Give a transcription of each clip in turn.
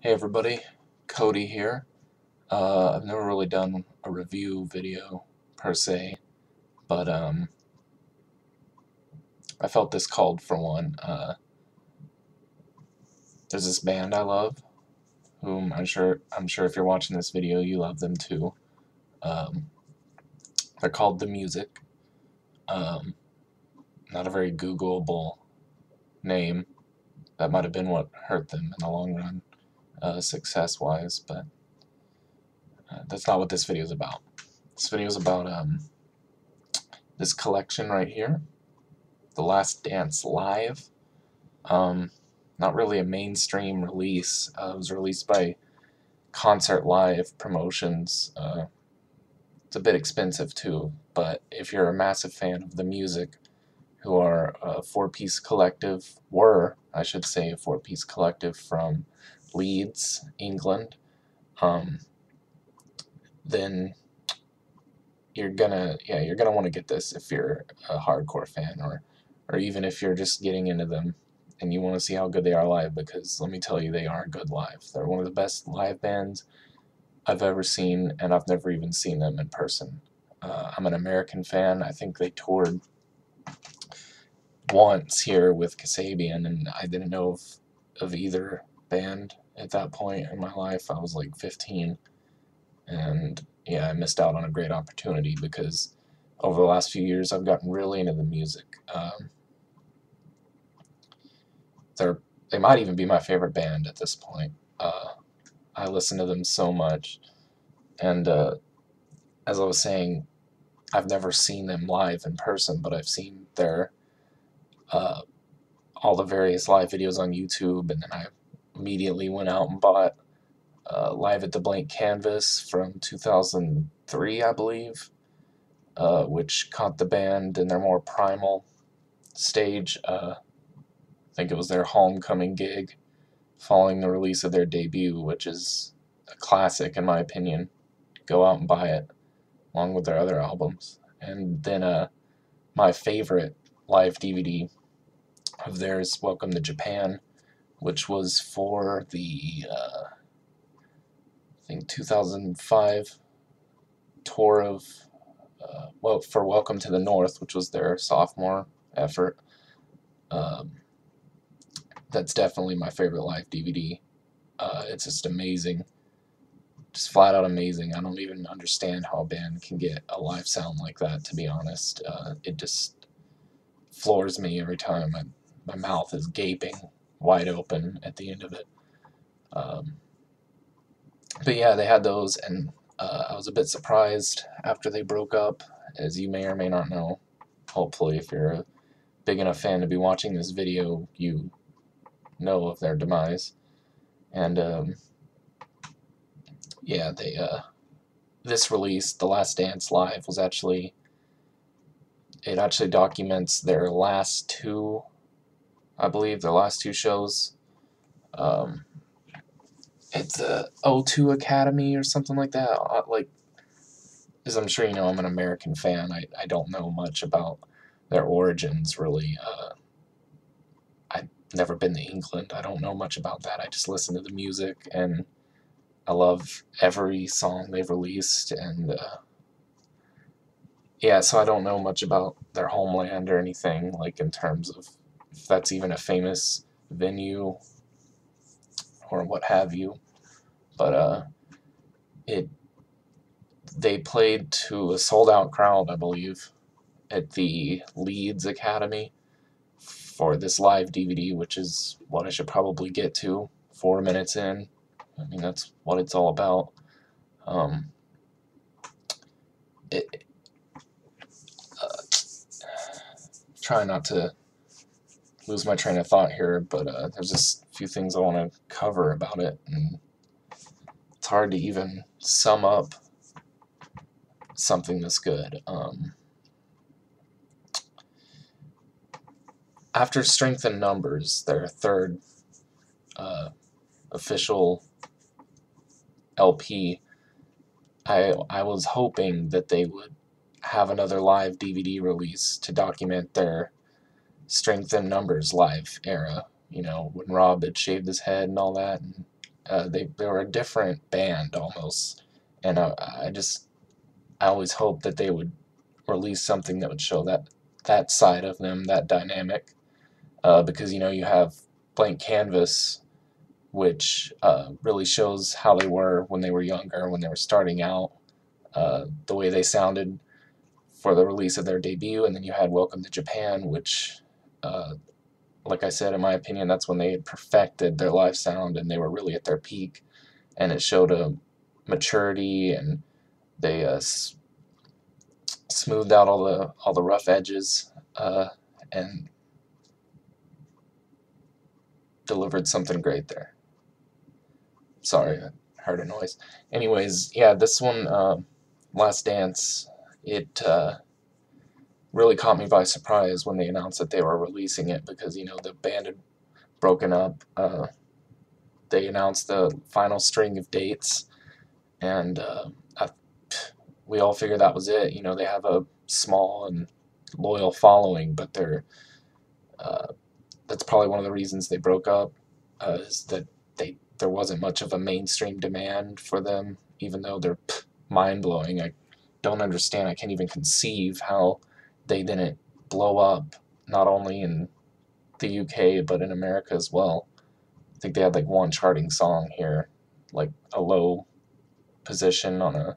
Hey everybody, Cody here. Uh, I've never really done a review video per se, but um, I felt this called for one. Uh, there's this band I love, whom I'm sure I'm sure if you're watching this video you love them too. Um, they're called The Music. Um, not a very Googleable name. That might have been what hurt them in the long run uh, success wise, but uh, that's not what this video is about. This video is about um, this collection right here, The Last Dance Live. Um, not really a mainstream release. Uh, it was released by Concert Live Promotions. Uh, it's a bit expensive too, but if you're a massive fan of the music, who are a four-piece collective, were, I should say, a four-piece collective from Leeds, England, um, then you're gonna yeah you're gonna want to get this if you're a hardcore fan or or even if you're just getting into them and you want to see how good they are live because let me tell you they are good live. They're one of the best live bands I've ever seen and I've never even seen them in person. Uh, I'm an American fan. I think they toured once here with Kasabian and I didn't know of, of either band at that point in my life. I was like 15, and yeah, I missed out on a great opportunity because over the last few years I've gotten really into the music. Um, they're they might even be my favorite band at this point. Uh, I listen to them so much, and uh, as I was saying, I've never seen them live in person, but I've seen their uh, all the various live videos on YouTube, and then I immediately went out and bought uh, Live at the Blank Canvas from 2003, I believe, uh, which caught the band in their more primal stage. Uh, I think it was their homecoming gig following the release of their debut, which is a classic in my opinion. Go out and buy it along with their other albums. And then uh, my favorite live DVD of theirs, Welcome to Japan, which was for the uh, I think 2005 tour of uh, well for Welcome to the North, which was their sophomore effort. Um, that's definitely my favorite live DVD. Uh, it's just amazing, just flat out amazing. I don't even understand how a band can get a live sound like that. To be honest, uh, it just floors me every time. I, my mouth is gaping wide open at the end of it. Um, but yeah, they had those, and uh, I was a bit surprised after they broke up, as you may or may not know. Hopefully, if you're a big enough fan to be watching this video, you know of their demise. And um, yeah, they uh, this release, The Last Dance Live, was actually it actually documents their last two I believe, the last two shows. Um, it's the O2 Academy or something like that. Uh, like, as I'm sure you know, I'm an American fan. I, I don't know much about their origins, really. Uh, I've never been to England. I don't know much about that. I just listen to the music, and I love every song they've released, and uh, yeah, so I don't know much about their homeland or anything, like in terms of if that's even a famous venue or what have you. But uh, it they played to a sold out crowd, I believe, at the Leeds Academy for this live DVD, which is what I should probably get to four minutes in. I mean, that's what it's all about. Um, it, uh, try not to lose my train of thought here, but uh, there's just a few things I want to cover about it, and it's hard to even sum up something this good. Um, after Strength in Numbers, their third uh, official LP, I I was hoping that they would have another live DVD release to document their strength in numbers live era, you know, when Rob had shaved his head and all that, and Uh, they they were a different band almost, and I, I just I always hoped that they would release something that would show that that side of them, that dynamic, uh, because you know you have Blank Canvas, which uh, really shows how they were when they were younger, when they were starting out, uh, the way they sounded for the release of their debut, and then you had Welcome to Japan, which, uh, like I said, in my opinion, that's when they had perfected their live sound and they were really at their peak, and it showed a maturity and they uh, smoothed out all the all the rough edges uh, and delivered something great there. Sorry, I heard a noise. Anyways, yeah, this one, uh, Last Dance, it uh, really caught me by surprise when they announced that they were releasing it because, you know, the band had broken up. Uh, they announced the final string of dates, and uh, I, we all figured that was it. You know, they have a small and loyal following, but they're uh, that's probably one of the reasons they broke up uh, is that they there wasn't much of a mainstream demand for them, even though they're mind blowing. I don't understand. I can't even conceive how they didn't blow up not only in the UK but in America as well. I think they had like one charting song here, like a low position on a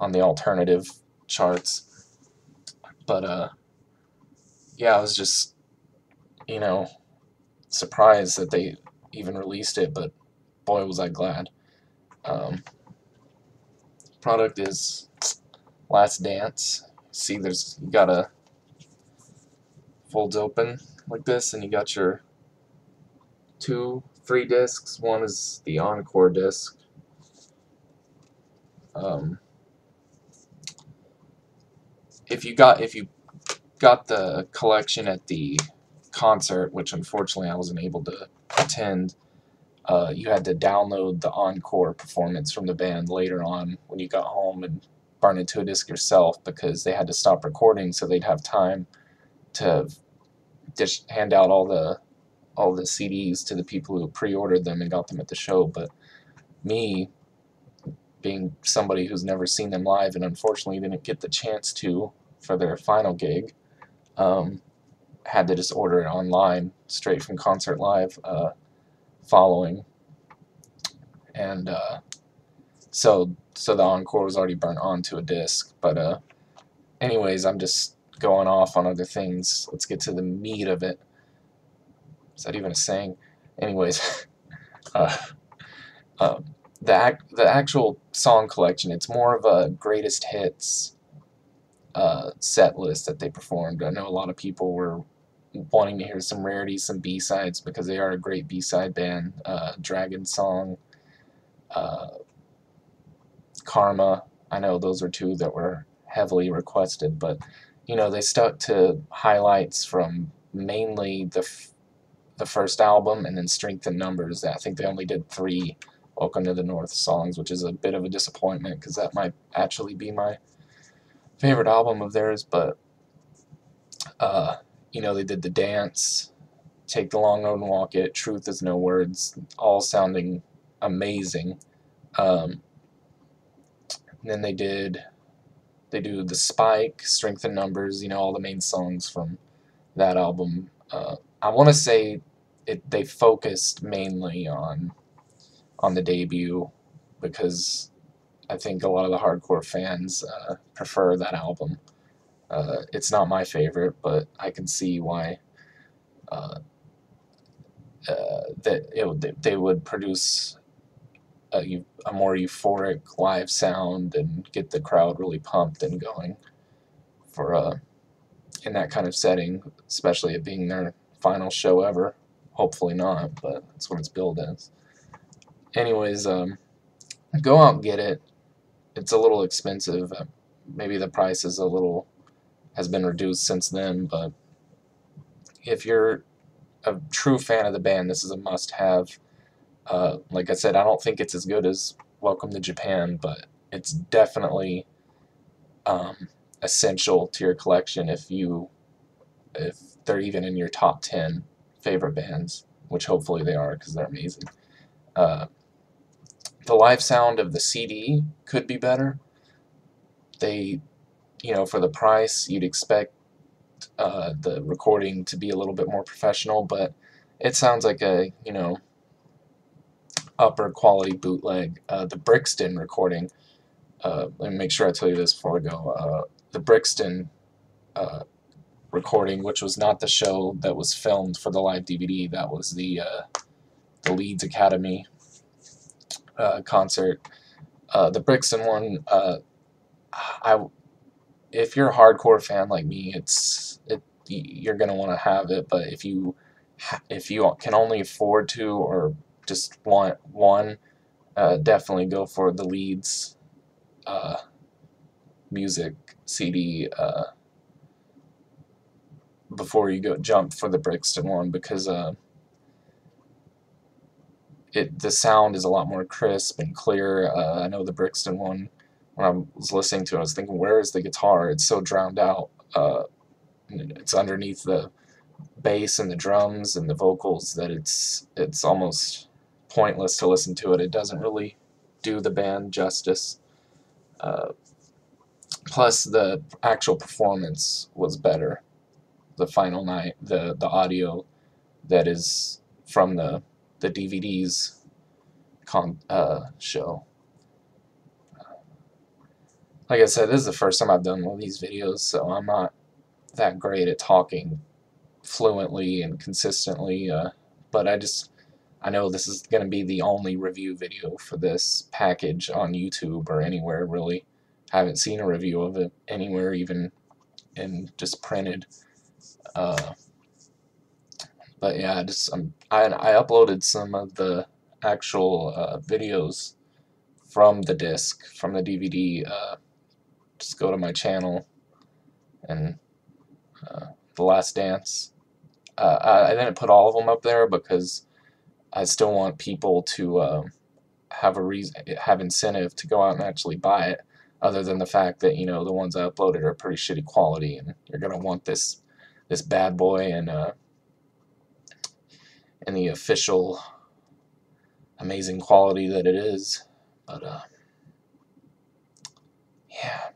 on the alternative charts. But uh yeah, I was just you know surprised that they even released it, but boy was I glad. Um, product is Last Dance. See, there's you got a folds open like this, and you got your two, three discs. One is the Encore disc. Um, if you got if you got the collection at the concert, which unfortunately I wasn't able to attend, uh, you had to download the encore performance from the band later on when you got home and burn it to a disc yourself because they had to stop recording so they'd have time to just hand out all the all the CDs to the people who pre-ordered them and got them at the show. But me, being somebody who's never seen them live and unfortunately didn't get the chance to for their final gig, um, had to just order it online straight from Concert Live uh, following. And uh, so so the encore was already burnt onto a disc. But uh, anyways, I'm just going off on other things. Let's get to the meat of it. Is that even a saying? Anyways, uh, uh, the the actual song collection. It's more of a greatest hits uh, set list that they performed. I know a lot of people were wanting to hear some rarities, some B-sides, because they are a great B-side band. Uh, Dragon Song, uh, Karma, I know those are two that were heavily requested, but, you know, they stuck to highlights from mainly the, the first album and then Strength in Numbers. I think they only did three Welcome to the North songs, which is a bit of a disappointment, because that might actually be my favorite album of theirs, but uh, you know, they did the dance, take the long road and walk it, truth is no words, all sounding amazing. Um, then they did, they do the spike, strength in numbers, you know, all the main songs from that album. Uh, I want to say it they focused mainly on on the debut because I think a lot of the hardcore fans uh, prefer that album. Uh, it's not my favorite, but I can see why uh, uh, that it, they would produce a, a, more euphoric live sound and get the crowd really pumped and going for uh, in that kind of setting, especially it being their final show ever. Hopefully not, but that's what it's billed as. Anyways, um, go out and get it. It's a little expensive. Uh, maybe the price is a little has been reduced since then, but if you're a true fan of the band, this is a must-have. Uh, like I said, I don't think it's as good as Welcome to Japan, but it's definitely um, essential to your collection if you if they're even in your top 10 favorite bands, which hopefully they are because they're amazing. Uh, the live sound of the CD could be better. They, you know, for the price, you'd expect uh, the recording to be a little bit more professional, but it sounds like a, you know, upper quality bootleg. Uh, the Brixton recording, uh, let me make sure I tell you this before I go. Uh, the Brixton uh, recording, which was not the show that was filmed for the live DVD, that was the uh, the Leeds Academy concert. Uh, the Brixton one, uh, I, if you're a hardcore fan like me, it's it you're gonna want to have it. But if you if you can only afford to or just want one, uh, definitely go for the Leeds uh, music CD uh, before you go jump for the Brixton one because uh, it the sound is a lot more crisp and clear. Uh, I know the Brixton one, when I was listening to it, I was thinking, where is the guitar? It's so drowned out. Uh, it's underneath the bass and the drums and the vocals that it's it's almost pointless to listen to it. It doesn't really do the band justice. Uh, plus, the actual performance was better. The final night, the the audio that is from the the DVDs con uh, show. Like I said, this is the first time I've done one of these videos, so I'm not that great at talking fluently and consistently, uh, but I just I know this is going to be the only review video for this package on YouTube or anywhere really. I haven't seen a review of it anywhere, even in just printed. Uh, but yeah, I just I'm, I I uploaded some of the actual uh, videos from the disc from the DVD. Uh, just go to my channel and uh, the Last Dance. Uh, I, I, didn't put all of them up there because I still want people to uh, have a reason, have incentive to go out and actually buy it. Other than the fact that you know the ones I uploaded are pretty shitty quality, and you're gonna want this this bad boy and uh, and the official amazing quality that it is. But uh, yeah,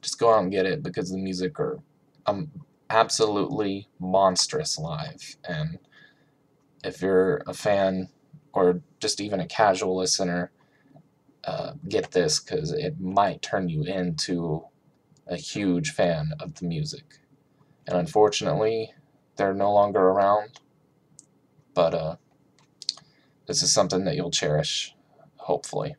just go out and get it because the music are um, absolutely monstrous live. And if you're a fan or just even a casual listener, uh, get this because it might turn you into a huge fan of the music. And unfortunately, they're no longer around. But uh, this is something that you'll cherish, hopefully.